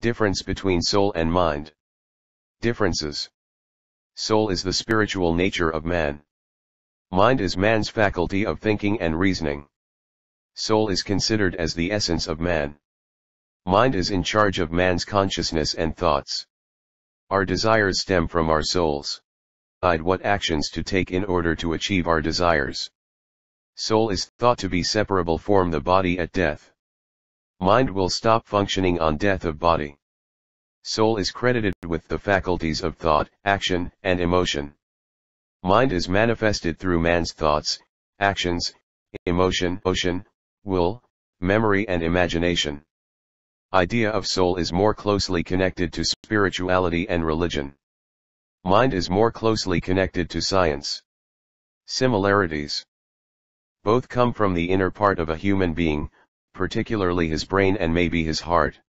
Difference between soul and mind. Differences. Soul is the spiritual nature of man. Mind is man's faculty of thinking and reasoning. Soul is considered as the essence of man. Mind is in charge of man's consciousness and thoughts. Our desires stem from our souls. Guide what actions to take in order to achieve our desires. Soul is thought to be separable from the body at death. Mind will stop functioning on death of body. Soul is credited with the faculties of thought, action, and emotion. Mind is manifested through man's thoughts, actions, emotion, ocean, will, memory and imagination. Idea of soul is more closely connected to spirituality and religion. Mind is more closely connected to science. Similarities. Both come from the inner part of a human being, particularly his brain and maybe his heart.